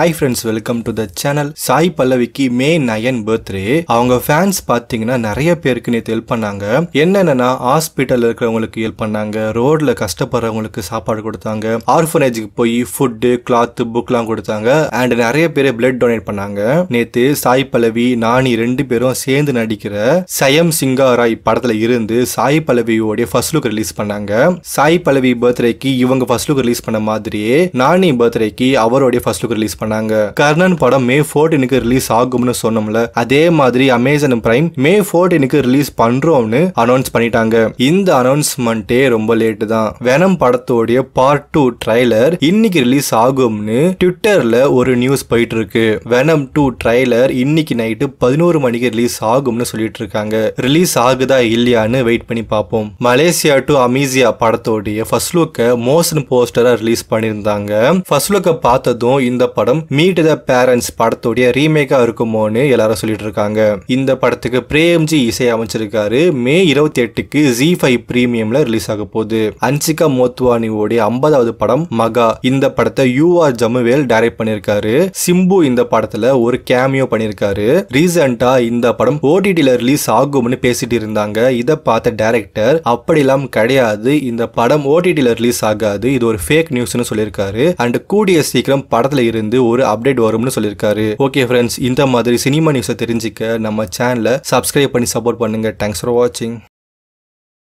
Hi friends welcome to the channel Sai பல்லவிக்கு May nine birthday அவங்க fans பார்த்தீங்கன்னா நிறைய பேருக்கு நேற்று ஹெல்ப் பண்ணாங்க. என்னென்னா ஹாஸ்பிட்டலில் இருக்கிறவங்களுக்கு ஹெல்ப் பண்ணாங்க. ரோட்ல கஷ்டப்படுறவங்களுக்கு சாப்பாடு கொடுத்தாங்க. ஆர்ஃபனேஜுக்கு போய் ஃபுட்டு கிளாத்து புக்லாம் கொடுத்தாங்க. அண்ட் நிறைய பேர் பிளட் டொனேட் பண்ணாங்க. நேற்று சாய் பல்லவி நானி ரெண்டு பேரும் சேர்ந்து நடிக்கிற சயம் சிங்காராய் படத்துல இருந்து சாய் பல்லவியோடைய ஃபர்ஸ்ட் லுக் ரிலீஸ் பண்ணாங்க. சாய் பல்லவி பர்த்டேக்கு இவங்க ஃபர்ஸ்ட் லுக் ரிலீஸ் பண்ண மாதிரியே நானி பர்த்டேக்கு அவருடைய ஃபர்ஸ்ட் லுக் ரிலீஸ் பண்ணாங்க கர்ணன் படம் மே 14க்கு ரிலீஸ் ஆகும்னு சொன்னோம்ல அதே மாதிரி அமேசான் பிரைம் மே 14க்கு ரிலீஸ் பண்றோம்னு அனௌன்ஸ் பண்ணிட்டாங்க. இந்த அனௌன்ஸ்மெண்ட்டே ரொம்ப லேட் தான். வெனம் படத்தோடைய பார்ட் டூ ட்ரைலர் இன்னைக்கு ரிலீஸ் ஆகும்னு ட்விட்டர்ல ஒரு நியூஸ் போயிட்டு இருக்கு வெனம் டூ ட்ரைலர் இன்னைக்கு நைட்டு பதினோரு மணிக்கு ரிலீஸ் ஆகும்னு சொல்லிட்டு இருக்காங்க ரிலீஸ் ஆகுதா இல்லையான்னு வெயிட் பண்ணி பார்ப்போம். மலேசியா டு அமீசியா படத்தோடைய ஃபர்ஸ்ட் லுக்கை மோஷன் போஸ்டரா ரிலீஸ் பண்ணியிருந்தாங்க. ஃபர்ஸ்ட் லுக்கை பார்த்ததும் இந்த படம் மீட் த பேரண்ட்ஸ் படத்துடைய ரீமேக்கா இருக்குமோன்னு எல்லாரும் சொல்லிட்டு இருக்காங்க இந்த படத்துக்கு பிரேம்ஜி இசை அமைச்சிருக்காரு. மே இருபத்தி எட்டுக்கு ஜி ஃபைவ் பிரீமியம்ல ரிலீஸ் ஆக போகுது. அன்சிகா மோத்வானியோடைய ஐம்பதாவது படம் மகா. இந்த படத்தை யூ ஆர் ஜமுவேல் டைரக்ட் பண்ணிருக்காரு சிம்பு இந்த படத்துல ஒரு கேமியோ பண்ணிருக்காரு ரீசெண்டா இந்த படம் ஓடிடில ரிலீஸ் ஆகும்னு பேசிட்டு இருந்தாங்க. இதை பார்த்த டேரக்டர் அப்படிலாம் கிடையாது. இந்த படம் ஓடிடில ரிலீஸ் ஆகாது. இது ஒரு ஃபேக் நியூஸ்னு சொல்லியிருக்காரு. அண்ட் கூடிய சீக்கிரம் படத்துல இருந்து ஒரு அப்டேட் வரும்னு சொல்லியிருக்காரு. ஓகே ஃப்ரெண்ட்ஸ் இந்த மாதிரி சினிமா நியூஸை தெரிஞ்சுக்க நம்ம சேனலை சப்ஸ்கிரைப் பண்ணி சப்போர்ட் பண்ணுங்க. தேங்க்ஸ் ஃபார் வாட்சிங்